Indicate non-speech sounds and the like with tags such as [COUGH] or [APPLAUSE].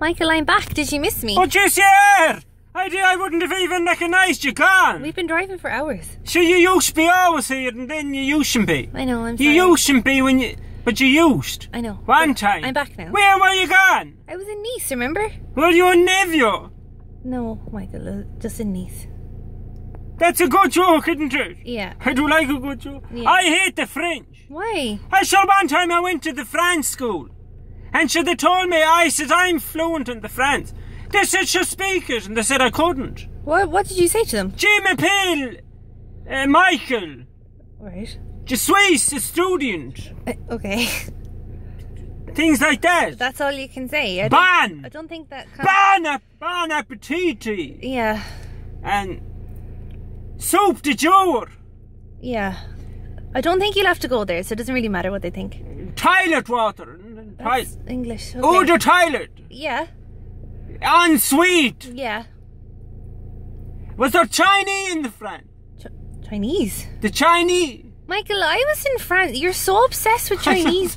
Michael, I'm back. Did you miss me? Yes, yeah! I, did, I wouldn't have even recognised you, gone. We've been driving for hours. So you used to be always here and then you used to be. I know, I'm You used to be when you... But you used. I know. One time. I'm back now. Where were you gone? I was in Nice, remember? Well, you a nephew. No, Michael, uh, just in Nice. That's a good joke, isn't it? Yeah. I do like a good joke. Yeah. I hate the French. Why? I saw one time I went to the French school. And so they told me, I said, I'm fluent in the French. They said, should speak it. And they said I couldn't. What What did you say to them? Je m'appelle uh, Michael. Right. Je suis a student. Uh, okay. [LAUGHS] Things like that. That's all you can say. I don't, Ban! I don't think that. Con- Bon, ap- bon appetit. yeah. And soup de jour. Yeah. I don't think you'll have to go there, so it doesn't really matter what they think. Toilet water. That's English. Okay. Oh, the toilet. Yeah. En suite. Yeah. Was there Chinese in the front? Chinese. The Chinese. Michael, I was in France. You're so obsessed with [LAUGHS] Chinese.